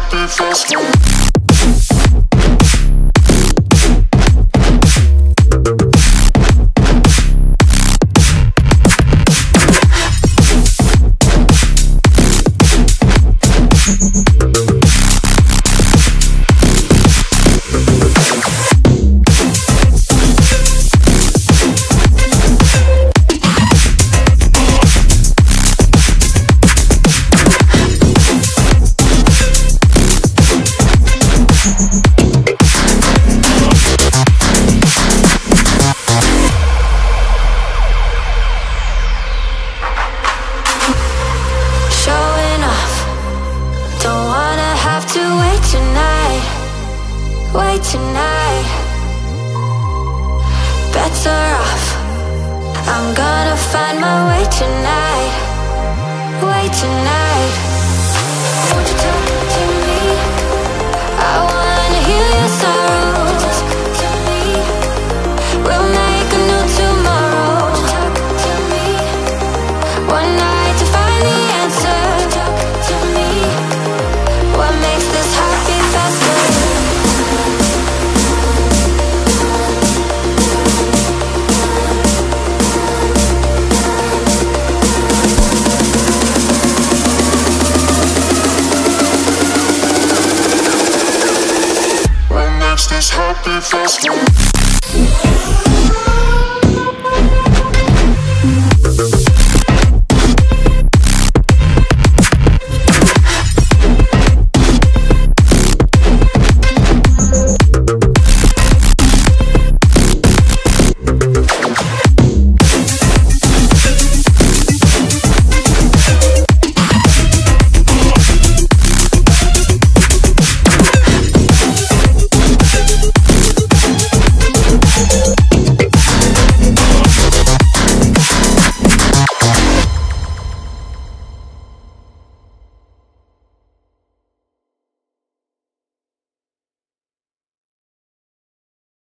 happy first one. tonight. Better off I'm gonna find my way tonight. Way tonight. this happy fast.